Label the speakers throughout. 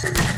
Speaker 1: Thank you.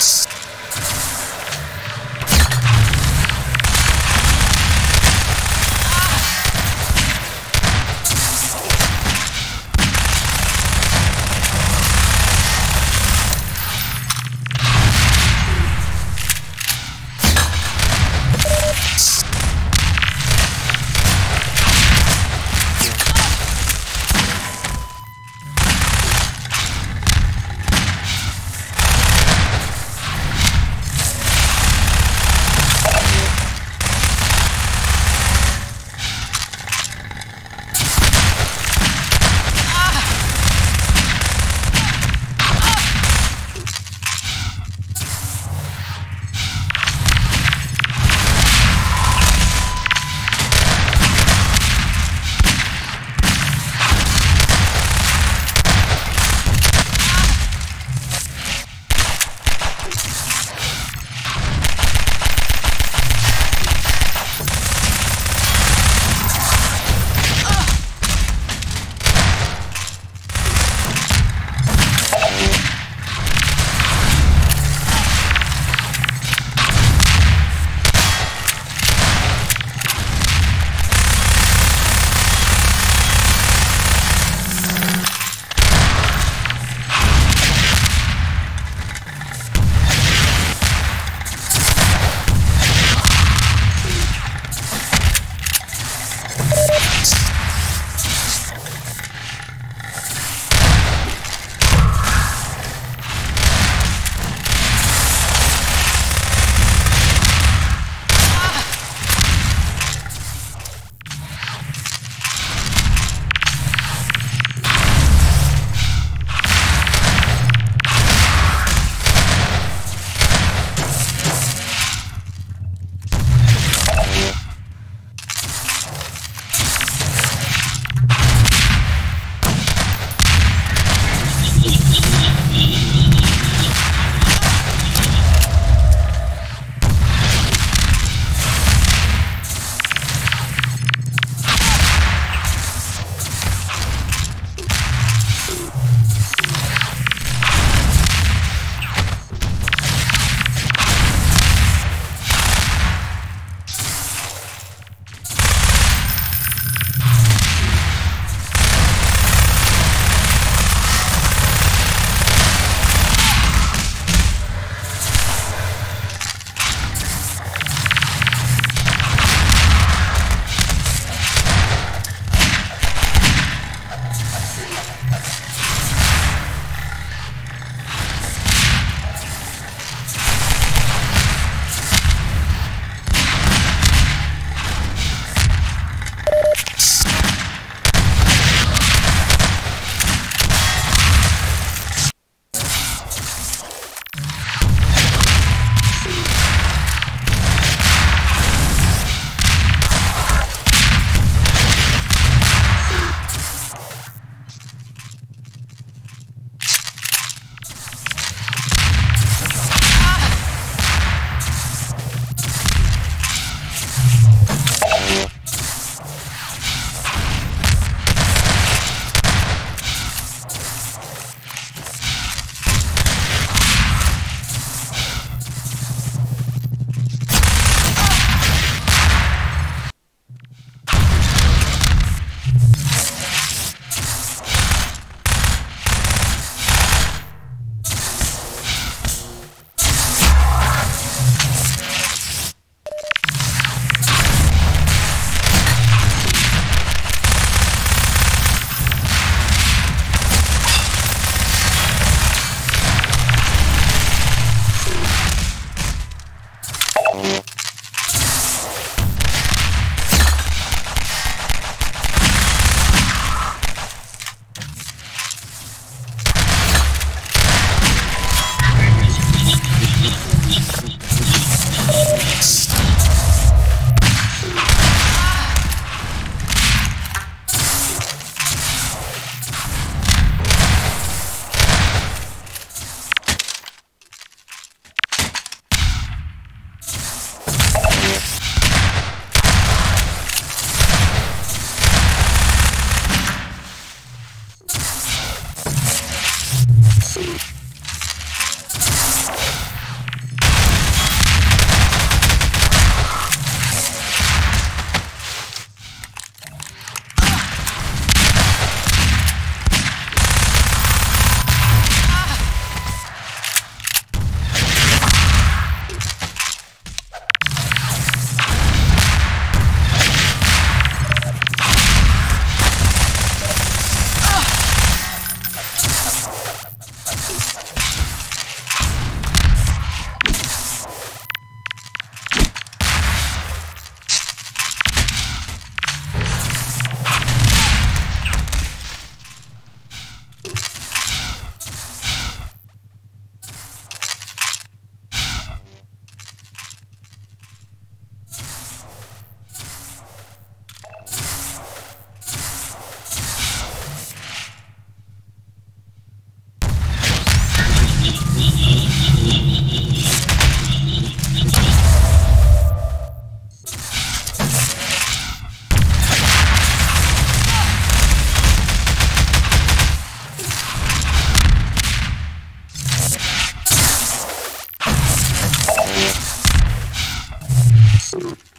Speaker 1: Sports. Thank you.